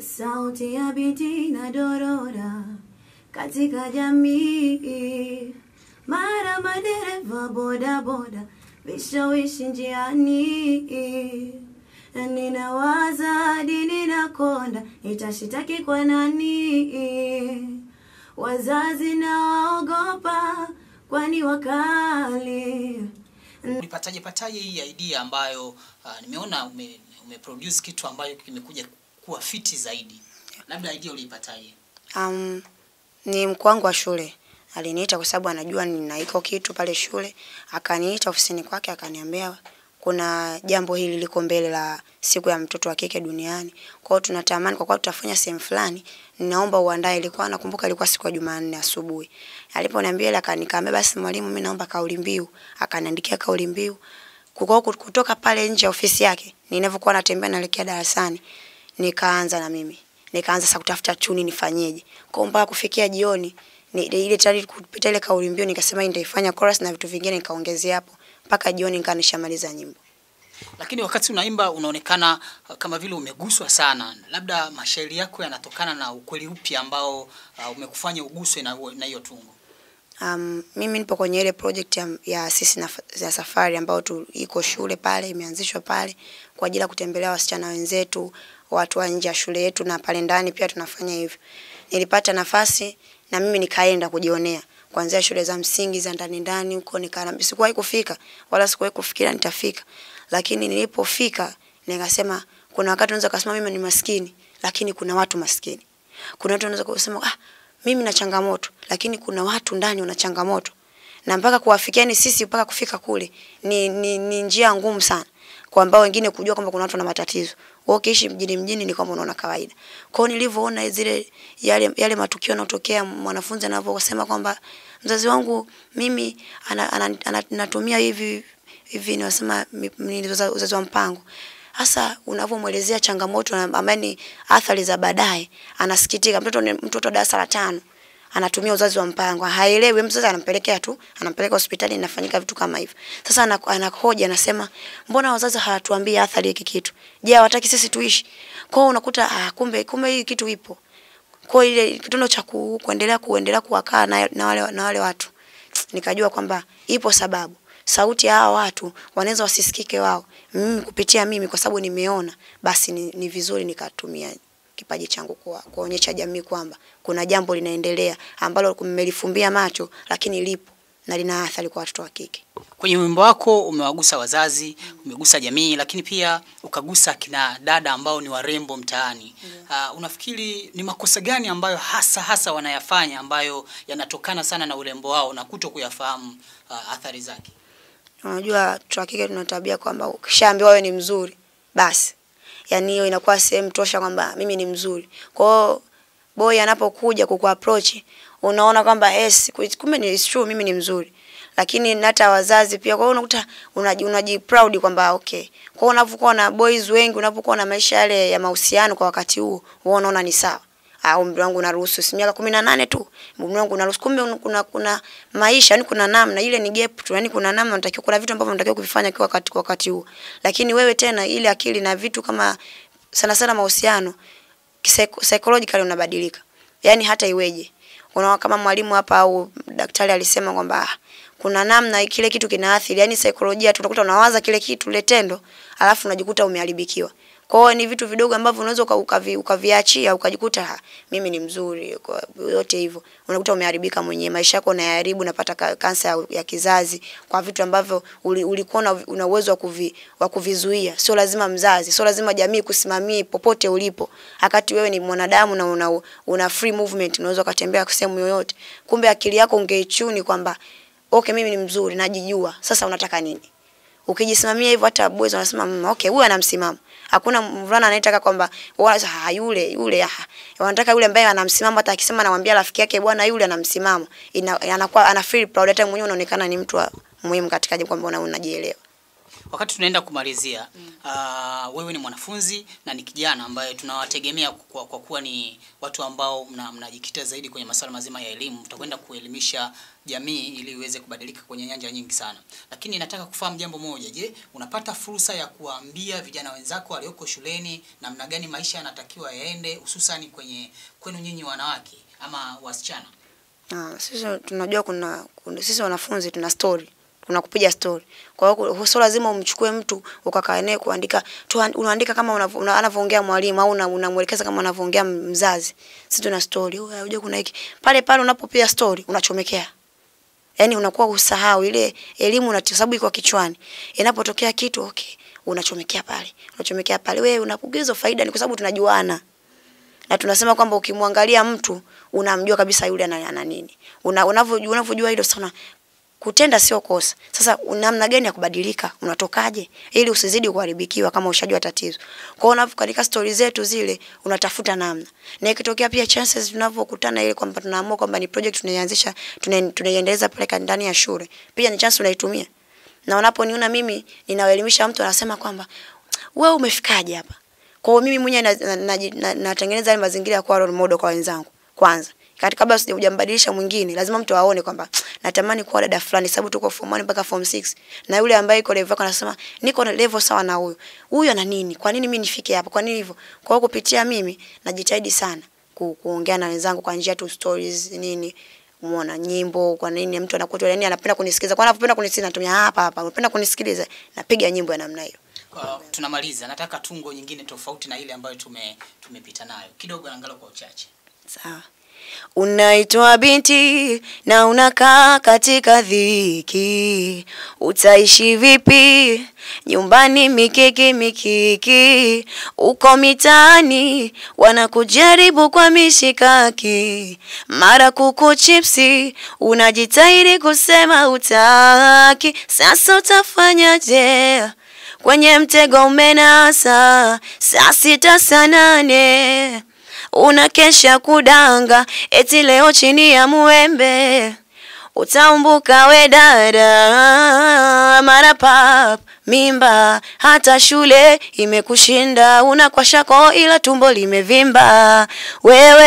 sauti ya bidii na dorora katika jamii, mara madereva bodaboda boda vishawishi njiani, ninawaza hadi ninakonda, itashitaki kwa nani? Wazazi na waogopa, kwani wakali. Nipataje pataje hii idea ambayo uh, nimeona ume, umeproduce kitu ambayo kimekuja kuwa fiti zaidi. Labda idea uliipataje? Um, ni mkuu wangu wa shule aliniita kwa sababu anajua ninaiko kitu pale shule, akaniita ofisini kwake akaniambia kuna jambo hili liko mbele la siku ya mtoto wa kike duniani. Kwa hiyo tunatamani kwa kuwa tutafanya sehemu fulani, ninaomba uandae. Ilikuwa nakumbuka ilikuwa siku ya Jumanne asubuhi. Aliponiambia ile akanikaambia, basi mwalimu, mimi naomba kauli mbiu. Akaniandikia kauli mbiu. Kutoka pale nje ya ofisi yake, ninavyokuwa natembea naelekea darasani, nikaanza na mimi nikaanza sasa kutafuta tuni nifanyeje. Kwa mpaka kufikia jioni ni, ile tayari kupita ile kauli mbiu nikasema nitaifanya chorus na vitu vingine nikaongezea hapo mpaka jioni nikawa nishamaliza nyimbo. Lakini wakati unaimba unaonekana uh, kama vile umeguswa sana. Labda mashairi yako yanatokana na ukweli upi ambao uh, umekufanya uguswe na na hiyo tungo? Um, mimi nipo kwenye ile project ya, ya sisi na, ya safari ambayo tu, iko shule pale imeanzishwa pale kwa ajili ya kutembelea wasichana wenzetu, watu wa nje ya shule yetu na pale ndani pia tunafanya hivyo. Nilipata nafasi na mimi nikaenda kujionea kuanzia shule za msingi za ndani ndani huko nikaona sikuwahi kufika wala sikuwahi kufikiria nitafika. Lakini nilipofika nikasema kuna wakati unaweza kusema mimi ni maskini lakini kuna watu maskini. Kuna watu unaweza kusema ah mimi na changamoto lakini kuna watu ndani wana changamoto na mpaka kuwafikia ni sisi mpaka kufika kule ni, ni, ni njia ngumu sana kwa ambao wengine kujua kwamba kuna watu na matatizo. Wewe ukiishi mjini mjini ni kwamba unaona kawaida. Kwa hiyo nilivyoona zile yale, yale matukio yanayotokea mwanafunzi anavyosema kwamba mzazi wangu mimi ana, ana, ana, anatumia hivi hivi nasema uzazi wa mpango hasa unavyomwelezea changamoto ambaye ni athari za baadaye, anasikitika. Mtoto ni mtoto darasa la tano anatumia uzazi wa mpango, haelewi. Mzazi anampelekea tu, anampeleka hospitali, inafanyika vitu kama hivyo. Sasa anakoja anasema mbona wazazi hawatuambii athari hiki kitu? Je, hawataki sisi tuishi? Kwa hiyo unakuta ah, kumbe kumbe hii kitu ipo. Kwa ile kitendo cha kuendelea kuendelea kuwakaa na, na, wale, na wale watu nikajua kwamba ipo sababu sauti ya hawa watu wanaweza wasisikike wao, mimi kupitia mimi, kwa sababu nimeona, basi ni, ni vizuri nikatumia kipaji changu kwa kuonyesha jamii kwamba kuna jambo linaendelea ambalo mmelifumbia macho, lakini lipo na lina athari kwa watoto wa kike. Kwenye wimbo wako umewagusa wazazi, umegusa jamii, lakini pia ukagusa kina dada ambao ni warembo mtaani. Uh, unafikiri ni makosa gani ambayo hasa hasa wanayafanya ambayo yanatokana sana na urembo wao na kuto kuyafahamu uh, athari zake? Unajua watoto wa kike tuna tabia kwamba ukishaambiwa wewe ni mzuri basi, yani hiyo inakuwa sehemu tosha kwamba mimi ni mzuri. Kwa hiyo boy anapokuja kukuapproach unaona kwamba yes, kumbe ni true mimi ni mzuri. Lakini hata wazazi pia, kwa hiyo unakuta unaji, unaji proud kwamba okay. Kwa hiyo unapokuwa na boys wengi, unapokuwa na maisha yale ya mahusiano kwa wakati huo, wewe unaona ni sawa au umri wangu unaruhusu si miaka kumi na nane tu. Umri wangu unaruhusu. Kumbe un- kuna kuna maisha yani kuna namna ile ni gap tu yani kuna namna unatakiwa kuna vitu ambavyo unatakiwa kuvifanya kwa wakati kwa wakati huo. Lakini wewe tena ile akili na vitu kama sana sana mahusiano psychologically unabadilika. Yani hata iweje. Unaona kama mwalimu hapa au daktari alisema kwamba ah, kuna namna kile kitu kinaathiri. Yani saikolojia tunakuta unawaza kile kitu ile tendo alafu unajikuta umeharibikiwa kwa hiyo ni vitu vidogo ambavyo unaweza ukavi, ukaviachia ukajikuta mimi ni mzuri kwa yote hivyo. Unakuta umeharibika mwenyewe maisha yako unayaharibu unapata kansa ya, ya kizazi kwa vitu ambavyo uli- ulikuwa una- uwezo wa kuvi, wa kuvizuia. Sio lazima mzazi sio lazima jamii kusimamia popote ulipo. Wakati wewe ni mwanadamu na una, una free movement unaweza ukatembea sehemu yoyote. Kumbe akili yako ungeichuni kwamba okay mimi ni mzuri najijua. Sasa unataka nini ukijisimamia hivyo hata boys wanasema mm, okay huyu anamsimama. Hakuna mvulana anayetaka kwamba wana ah, yule yule ah. wanataka yule ambaye anamsimama hata akisema anamwambia rafiki yake bwana yule anamsimama. Anakuwa ana feel proud. Hata mwenyewe unaonekana ni mtu muhimu katika jamii kwamba unajielewa wakati tunaenda kumalizia mm. uh, wewe ni mwanafunzi na ni kijana ambaye tunawategemea kwa, kwa kuwa ni watu ambao mnajikita mna- zaidi kwenye masuala mazima ya elimu tutakwenda kuelimisha jamii ili iweze kubadilika kwenye nyanja nyingi sana lakini nataka kufahamu jambo moja je unapata fursa ya kuwaambia vijana wenzako walioko shuleni namna gani maisha yanatakiwa yaende hususani kwenye kwenu nyinyi wanawake ama wasichana Ah, sisi tunajua kuna, kuna sisi wanafunzi tuna story kuna kupiga story. Kwa hiyo sio lazima umchukue mtu ukakaa naye kuandika unaandika kama anavyoongea mwalimu au una- unamwelekeza kama anavyoongea mzazi. Sisi tuna story. Wewe unajua kuna hiki. Pale pale unapopiga story unachomekea. Yaani unakuwa usahau ile elimu na sababu iko kichwani. Inapotokea kitu okay, unachomekea pale. Unachomekea pale. Wewe unakugiza faida ni kwa sababu tunajuana na tunasema kwamba ukimwangalia mtu unamjua kabisa yule ana nini. Una unavyojua unavyojua hilo sana kutenda sio kosa. Sasa namna gani ya kubadilika? Unatokaje ili usizidi kuharibikiwa kama ushajua tatizo. Kwa hiyo katika stori zetu zile unatafuta namna. Na ikitokea pia chances tunavyokutana ile kwamba tunaamua kwamba ni project tunaianzisha tuna- tunaiendeleza pale ndani ya shule. Pia ni chance unaitumia. Na unaponiona mimi ninawaelimisha mtu anasema kwamba wewe umefikaje hapa? Kwa hiyo mimi mwenyewe natengeneza na, na, na, na, na, na, na, na, mazingira ya kuwa role model kwa wenzangu kwanza. Kati kabla sijambadilisha mwingine, lazima mtu aone kwamba natamani kuwa dada fulani sababu tuko form 1 mpaka form 6. Na yule ambaye yuko level yako anasema niko na level sawa na huyu. Huyu ana nini? Kwa nini mimi nifike hapa? Kwa nini hivyo? Kwa hiyo kupitia mimi najitahidi sana ku, kuongea na wenzangu kwa njia tu stories nini muona nyimbo kwa nini mtu anakuwa yani anapenda kunisikiliza kwa anapenda kunisikiliza natumia hapa hapa anapenda kunisikiliza napiga nyimbo ya namna hiyo Kwa- tunamaliza nataka tungo nyingine tofauti na ile ambayo tume tumepita nayo kidogo angalau kwa uchache Sawa. Unaitwa binti na unakaa katika dhiki, utaishi vipi? Nyumbani mikiki mikiki, uko mitaani wanakujaribu kwa mishikaki, mara kuku chipsi, unajitahidi kusema utaki, sasa utafanyaje? Kwenye mtego umenasa, saa sita saa nane unakesha kudanga eti leo chini ya muembe. Utaumbuka we dada mara pap mimba. Hata shule imekushinda unakwashako ila tumbo limevimba. Wewe